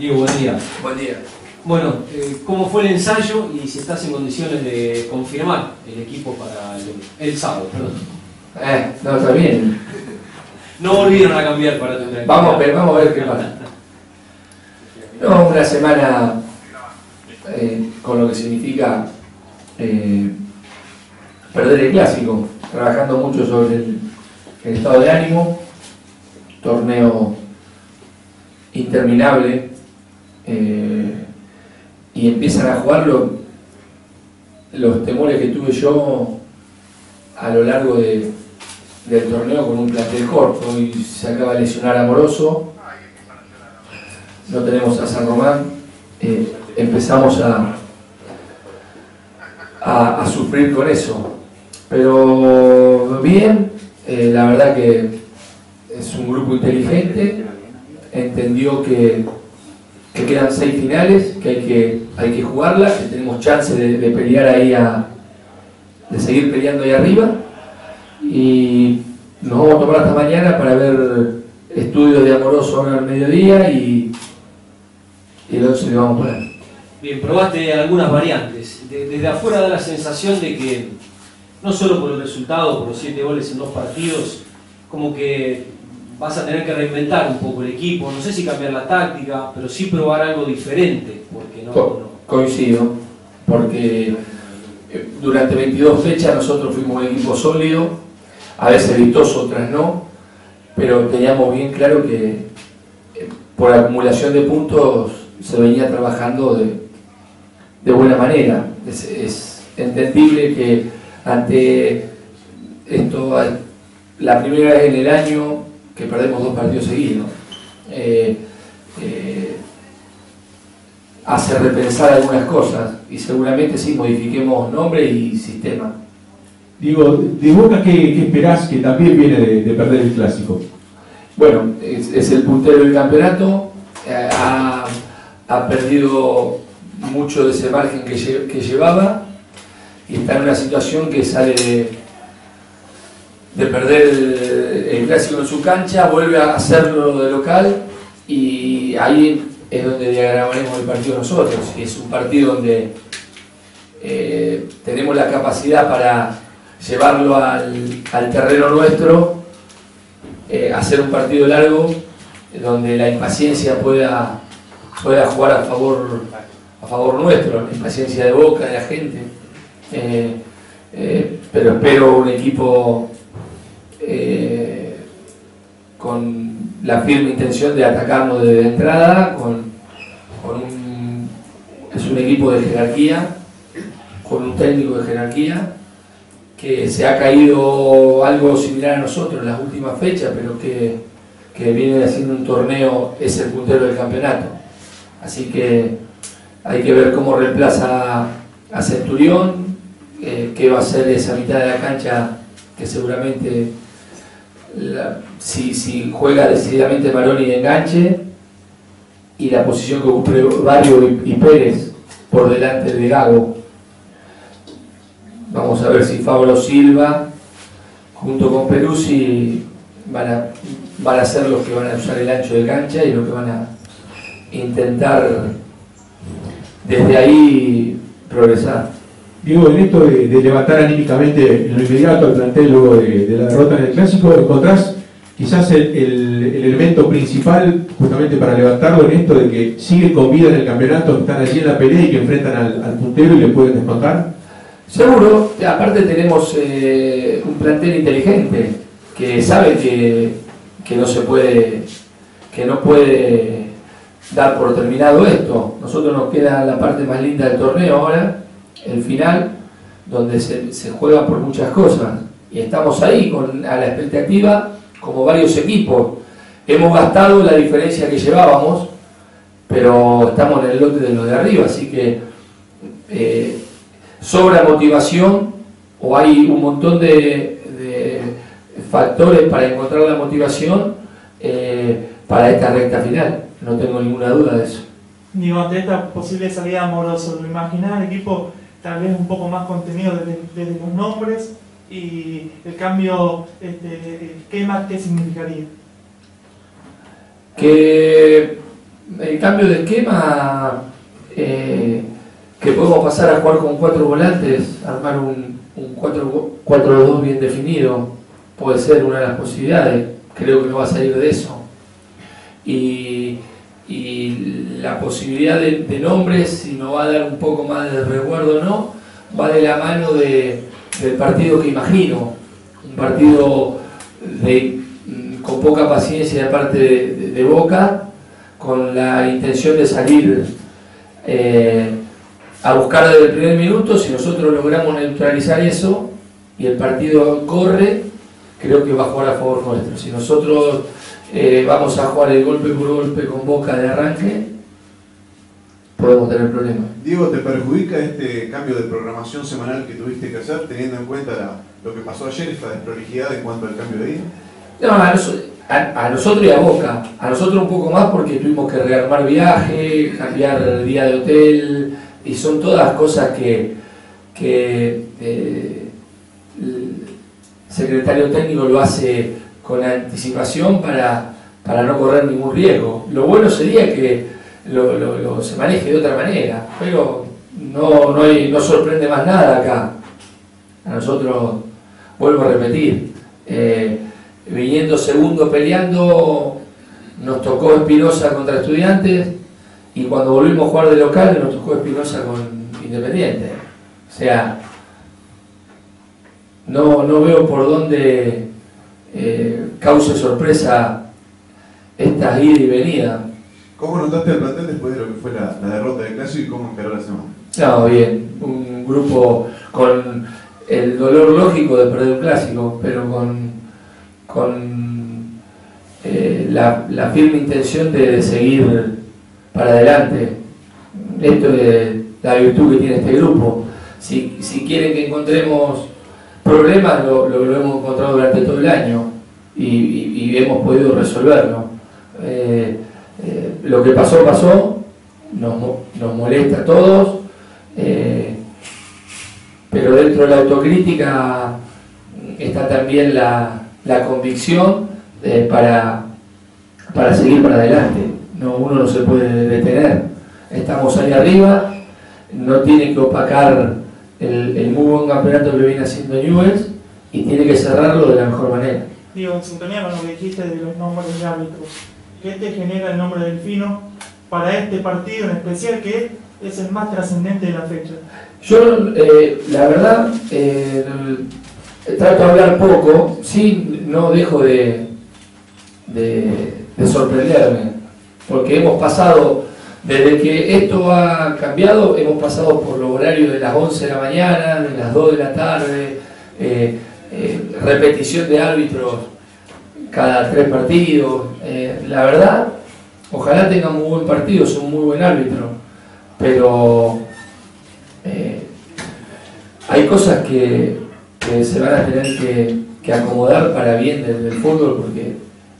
Diego, buen día. Buen día. Bueno, eh, ¿cómo fue el ensayo y si estás en condiciones de confirmar el equipo para el, el sábado? Perdón. Eh, no, está bien. No volvieron a cambiar para tu. Vamos, a ver- vamos a ver qué pasa. No, una semana eh, con lo que significa eh, perder el clásico, trabajando mucho sobre el, el estado de ánimo, torneo interminable, eh, y empiezan a jugarlo los temores que tuve yo a lo largo de, del torneo con un plantel corto. Y se acaba de lesionar Amoroso. No tenemos a San Román. Eh, empezamos a, a, a sufrir con eso. Pero bien eh, la verdad que es un grupo inteligente. Entendió que, que quedan seis finales que hay que, hay que jugarlas que tenemos chance de, pelear ahí a, de seguir peleando ahí arriba y nos vamos a tomar hasta mañana para ver estudios de Amoroso ahora al mediodía y, y el 11 le vamos a poner. Bien, probaste algunas variantes. De- desde afuera da la sensación de que, no solo por el resultado, por los siete goles en dos partidos, como que vas a tener que reinventar un poco el equipo. No sé si cambiar la táctica, pero sí probar algo diferente, porque no... Co- no- coincido, porque eh, durante 22 fechas nosotros fuimos un equipo sólido, a veces vistoso, otras no, pero teníamos bien claro que eh, por acumulación de puntos se venía trabajando de, de buena manera. Es, es entendible que ante esto, la primera vez en el año que perdemos dos partidos seguidos, eh, eh, hace repensar algunas cosas y seguramente sí modifiquemos nombre y sistema. Digo, de Boca, ¿qué, qué esperás que también viene de, de perder el clásico? Bueno, es, es el puntero del campeonato, eh, ha, ha perdido mucho de ese margen que, lle- que llevaba y está en una situación que sale de, de perder el, clásico en su cancha, vuelve a hacerlo de local y ahí es donde diagramaremos el partido nosotros. Es un partido donde eh, tenemos la capacidad para llevarlo al, al terreno nuestro eh, hacer un partido largo donde la impaciencia pueda, pueda jugar a favor, a favor nuestro, la impaciencia de boca, de la gente. Eh, pero espero un equipo eh, con la firme intención de atacarnos desde entrada, con, con un, es un equipo de jerarquía, con un técnico de jerarquía que se ha caído algo similar a nosotros en las últimas fechas, pero que, que viene haciendo un torneo, es el puntero del campeonato. Así que hay que ver cómo reemplaza a Centurión, eh, qué va a hacer esa mitad de la cancha que seguramente la- si, si juega decididamente Maroni de enganche y la posición que ocupe Barrio y, Pérez por delante de Gago. Vamos a ver si Fabio Silva junto con Peruzzi van a, van a ser los que van a usar el ancho de cancha y los que van a intentar desde ahí progresar. Digo, en esto de, de levantar anímicamente en lo inmediato al plantel luego de, de la derrota en el clásico, ¿encontrás quizás el, el- el elemento principal justamente para levantarlo en esto de que siguen con vida en el campeonato, que están allí en la pelea y que enfrentan al, al puntero y le pueden descontar? Seguro, aparte tenemos eh, un plantel inteligente que sabe que, que no se puede, que no puede dar por terminado esto. Nosotros nos queda la parte más linda del torneo ahora, el final, donde se, se juega por muchas cosas. Y estamos ahí con, a la expectativa, como varios equipos. Hemos gastado la diferencia que llevábamos, pero estamos en el lote de los de arriba, así que eh, sobra motivación o hay un montón de, factores para encontrar la motivación eh, para esta recta final. No tengo ninguna duda de eso. Digo, ante esta posible salida amorosa, ¿lo imaginás el equipo tal vez un poco más contenido desde, los nombres y el cambio, este, ¿qué más qué significaría? Que el cambio de esquema, eh, que podemos pasar a jugar con cuatro volantes, armar un, un 4-2 bien definido, puede ser una de las posibilidades, creo que no va a salir de eso. Y, y la posibilidad de, nombres, si nos va a dar un poco más de resguardo o no, va de la mano de, del partido que imagino, un partido de, con poca paciencia de parte de, de Boca, con la intención de salir eh, a buscar desde el primer minuto, si nosotros logramos neutralizar eso y el partido corre, creo que va a jugar a favor nuestro. Si nosotros eh, vamos a jugar el golpe por golpe con boca de arranque, podemos tener problemas. Diego, ¿te perjudica este cambio de programación semanal que tuviste que hacer, teniendo en cuenta la, lo que pasó ayer, esta desprolijidad en cuanto al cambio de día? No, a, nosotros, a, a, nosotros y a Boca. A nosotros un poco más porque tuvimos que rearmar viaje, cambiar día de hotel, y son todas cosas que, que eh, secretario técnico lo hace con anticipación para, para no correr ningún riesgo. Lo bueno sería que lo, lo, se maneje de otra manera, pero no, no, no sorprende más nada acá. A nosotros, vuelvo a repetir, eh, viniendo segundo peleando, nos tocó Espinosa contra estudiantes y cuando volvimos a jugar de local nos tocó Espinosa con Independiente. O sea, no, no veo por dónde eh, cause sorpresa esta ida y venida. ¿Cómo notaste el plantel después de lo que fue la, la derrota del clásico y cómo encaró la semana? No, bien, un grupo con el dolor lógico de perder un clásico, pero con, con eh, la, la, firme intención de, de, seguir para adelante. Esto es la virtud que tiene este grupo. Si, si quieren que encontremos problemas, lo, lo, lo, hemos encontrado durante todo el año y, hemos podido resolverlo. Eh, eh, lo que pasó, pasó, nos, nos molesta a todos, eh, pero dentro de la autocrítica está también la, la convicción para, para seguir para adelante. No, uno no se puede detener. Estamos ahí arriba, no tiene que opacar el, el muy buen campeonato que viene haciendo Newells y tiene que cerrarlo de la mejor manera. Digo, en sintonía con lo que dijiste de los nombres de árbitros, ¿qué te genera el nombre del Fino para este partido en especial que es el más trascendente de la fecha? Yo, eh, la verdad, eh, trato de hablar poco, sí, no dejo de, de, de, sorprenderme, porque hemos pasado, desde que esto ha cambiado, hemos pasado por los horarios de las 11 de la mañana, de las 2 de la tarde, eh, repetición de árbitros cada tres partidos. la verdad, ojalá tengan muy buen partido, son un muy buen árbitro, pero eh, hay cosas que, se van a tener que, que acomodar para bien del, del, fútbol porque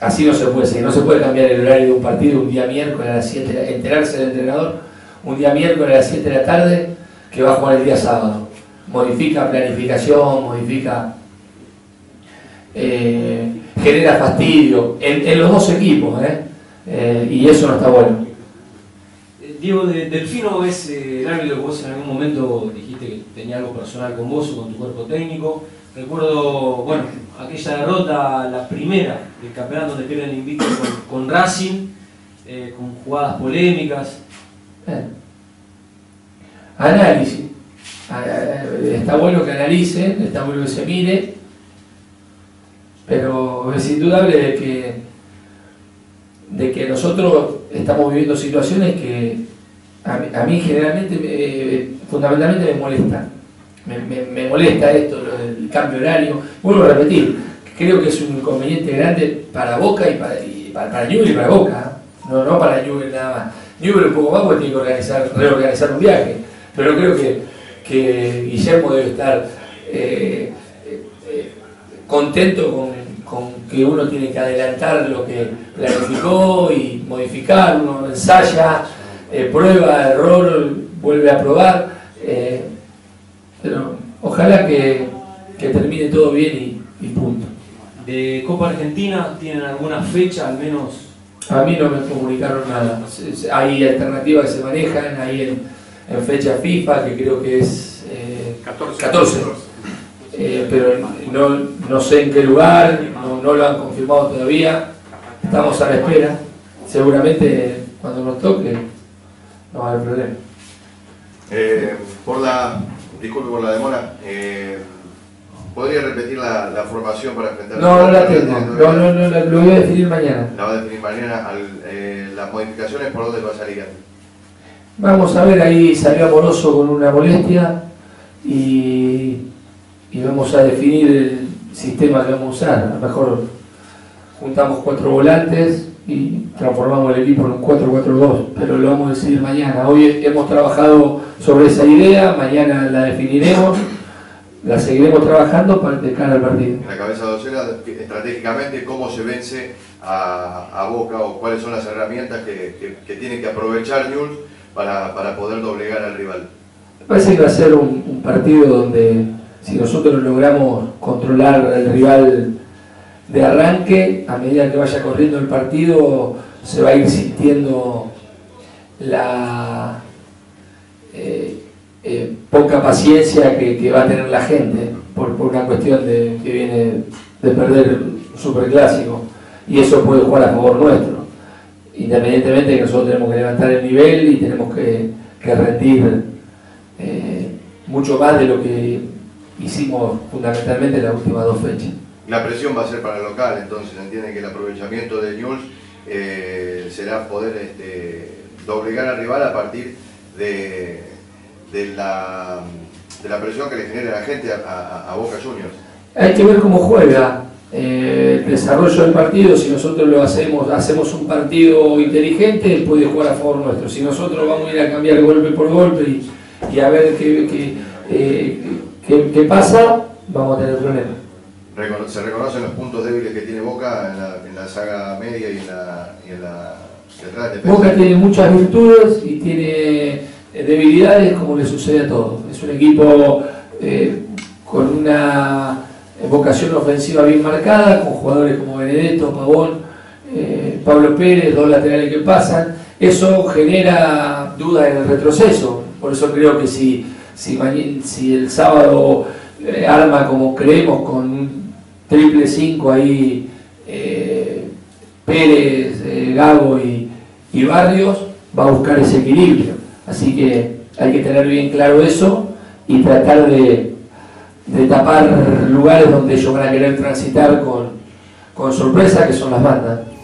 así no se puede seguir, no se puede cambiar el horario de un partido un día miércoles a las 7, enterarse del entrenador un día miércoles a las 7 de la tarde que va a jugar el día sábado. Modifica planificación, modifica, eh, genera fastidio en, los dos equipos ¿eh? Eh, y eso no está bueno. Diego, de, Delfino es eh, el árbitro que vos en algún momento dijiste que tenía algo personal con vos o con tu cuerpo técnico. Recuerdo, bueno, aquella derrota, la primera del campeonato donde pierden el invicto con, Racing, eh, con jugadas polémicas. Eh. Análisis. Está bueno que analicen, está bueno que se mire, pero es indudable de que, de que nosotros estamos viviendo situaciones que a mí, generalmente, eh, fundamentalmente me molestan. Me, molesta esto, cambio horario. Vuelvo a repetir, creo que es un inconveniente grande para Boca y para, y para, para y para Boca, no, no para Newell nada más. Un poco más porque tiene que organizar, reorganizar un viaje, pero creo que, que Guillermo debe estar eh, eh, contento con, con que uno tiene que adelantar lo que planificó y modificar, uno ensaya, eh, prueba, error, vuelve a probar, eh, pero ojalá que, todo bien y, y, punto. ¿De Copa Argentina tienen alguna fecha al menos A mí no me comunicaron nada. Hay alternativas que se manejan ahí en, en fecha FIFA, que creo que es eh, 14. 14. Eh, pero no, no sé en qué lugar, no, no lo han confirmado todavía. Estamos a la espera. Seguramente cuando nos toque no va a haber problema. Eh, por la, disculpe por la demora, eh, ¿podría repetir la, la formación para enfrentar No, no la tengo. No, no, no, la- lo voy a definir mañana. La va a definir mañana. Al, eh, las modificaciones, ¿por dónde va a salir? Vamos a ver, ahí salió Amoroso con una molestia y, y vamos a definir el sistema que vamos a usar. A lo mejor juntamos cuatro volantes y transformamos el equipo en un 4-4-2, pero lo vamos a decidir mañana. Hoy hemos trabajado sobre esa idea, mañana la definiremos, la seguiremos trabajando para de cara al partido. En la cabeza de Ocela, estratégicamente, ¿cómo se vence a, a Boca o cuáles son las herramientas que, que- que tiene que aprovechar Newell's para, para poder doblegar al rival? Me parece que va a ser un, un partido donde si nosotros logramos controlar al rival de arranque, a medida que vaya corriendo el partido, se va a ir sintiendo la eh, eh, poca paciencia que, que va a tener la gente por, una cuestión de, que viene de perder un superclásico y eso puede jugar a favor nuestro independientemente de que nosotros tenemos que levantar el nivel y tenemos que, rendir eh, mucho más de lo que hicimos fundamentalmente en las últimas dos fechas. La presión va a ser para el local, entonces entienden que el aprovechamiento de Newell's eh, será poder este, doblegar al rival a partir de, de la, de la presión que le genera la gente a, a- a Boca Juniors. Hay que ver cómo juega eh, el desarrollo del partido. Si nosotros lo hacemos, hacemos un partido inteligente, puede jugar a favor nuestro. Si nosotros vamos a ir a cambiar golpe por golpe y, y a ver qué, qué, eh, qué- qué pasa, vamos a tener problemas. Se reconocen los puntos débiles que tiene Boca en la, en la saga media y en la, y en la. Boca tiene muchas virtudes y tiene debilidades como le sucede a todos. Es un equipo eh, con una vocación ofensiva bien marcada, con jugadores como Benedetto, Pavón, eh, Pablo Pérez, dos laterales que pasan. Eso genera dudas en el retroceso. Por eso creo que si, si, el sábado eh, arma como creemos con un triple 5 ahí, eh, Pérez, eh, Gago y, y Barrios, va a buscar ese equilibrio. Así que hay que tener bien claro eso y tratar de, tapar lugares donde ellos van a querer transitar con sorpresa, que son las bandas.